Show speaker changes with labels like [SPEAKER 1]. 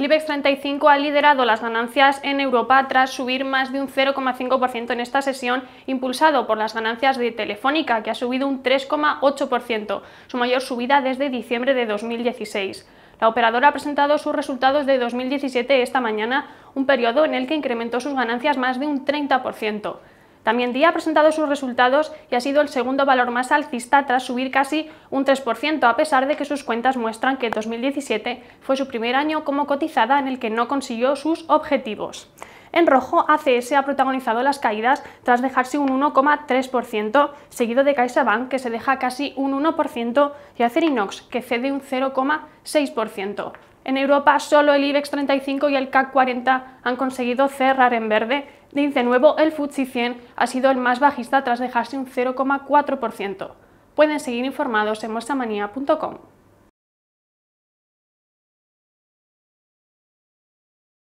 [SPEAKER 1] El IBEX 35 ha liderado las ganancias en Europa tras subir más de un 0,5% en esta sesión, impulsado por las ganancias de Telefónica, que ha subido un 3,8%, su mayor subida desde diciembre de 2016. La operadora ha presentado sus resultados de 2017 esta mañana, un periodo en el que incrementó sus ganancias más de un 30%. También Día ha presentado sus resultados y ha sido el segundo valor más alcista tras subir casi un 3%, a pesar de que sus cuentas muestran que 2017 fue su primer año como cotizada en el que no consiguió sus objetivos. En rojo, ACS ha protagonizado las caídas tras dejarse un 1,3%, seguido de CaixaBank, que se deja casi un 1%, y Acerinox, que cede un 0,6%. En Europa, solo el IBEX 35 y el CAC 40 han conseguido cerrar en verde. De nuevo, el FTSE 100 ha sido el más bajista tras dejarse un 0,4%. Pueden seguir informados en vuestramanía.com.